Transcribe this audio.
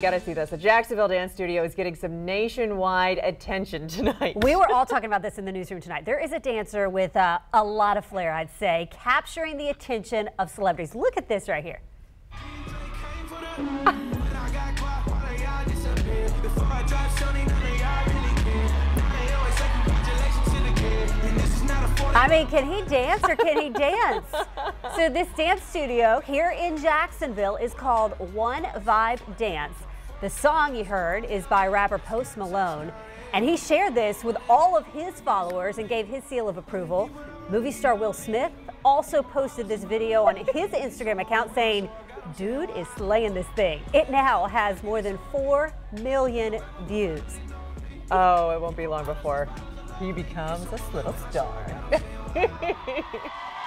Got to see this. The Jacksonville Dance Studio is getting some nationwide attention tonight. We were all talking about this in the newsroom tonight. There is a dancer with uh, a lot of flair, I'd say, capturing the attention of celebrities. Look at this right here. I mean, can he dance or can he dance? so this dance studio here in Jacksonville is called One Vibe Dance. The song you heard is by rapper Post Malone, and he shared this with all of his followers and gave his seal of approval. Movie star Will Smith also posted this video on his Instagram account saying, dude is slaying this thing. It now has more than 4 million views. Oh, it won't be long before he becomes a little star.